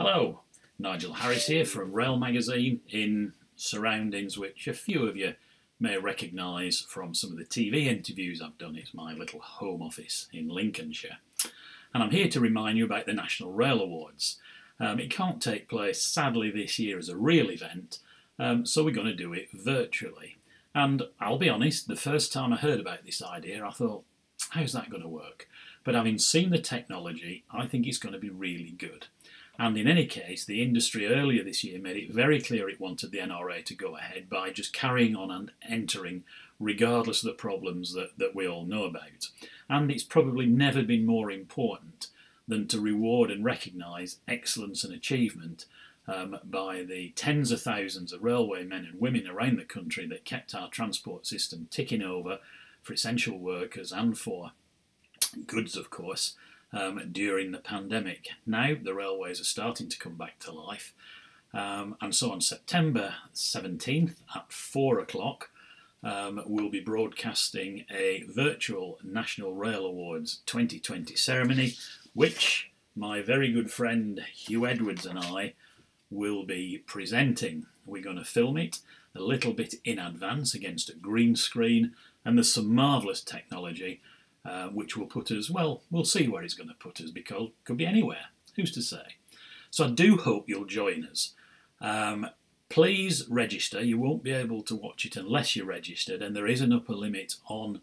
Hello, Nigel Harris here from Rail Magazine in surroundings which a few of you may recognise from some of the TV interviews I've done. It's my little home office in Lincolnshire. And I'm here to remind you about the National Rail Awards. Um, it can't take place, sadly, this year as a real event, um, so we're going to do it virtually. And I'll be honest, the first time I heard about this idea, I thought, how's that going to work? But having seen the technology, I think it's going to be really good. And in any case, the industry earlier this year made it very clear it wanted the NRA to go ahead by just carrying on and entering, regardless of the problems that, that we all know about. And it's probably never been more important than to reward and recognise excellence and achievement um, by the tens of thousands of railway men and women around the country that kept our transport system ticking over for essential workers and for goods, of course, um, during the pandemic. Now the railways are starting to come back to life. Um, and so on September 17th at 4 o'clock, um, we'll be broadcasting a virtual National Rail Awards 2020 ceremony, which my very good friend Huw Edwards and I will be presenting. We're going to film it a little bit in advance against a green screen, and there's some marvellous technology uh, which will put us, well, we'll see where it's going to put us because it could be anywhere. Who's to say? So I do hope you'll join us. Um, please register. You won't be able to watch it unless you're registered, and there is an upper limit on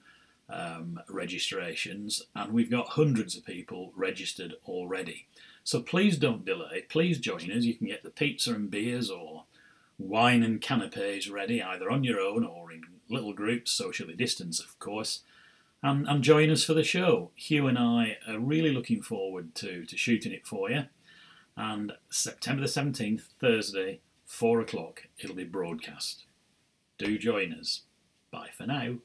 um, registrations, and we've got hundreds of people registered already. So please don't delay. Please join us. You can get the pizza and beers or wine and canapes ready, either on your own or in little groups, socially distanced, of course and, and join us for the show. Huw and I are really looking forward to, to shooting it for you. And September the 17th, Thursday, 4 o'clock, it'll be broadcast. Do join us. Bye for now.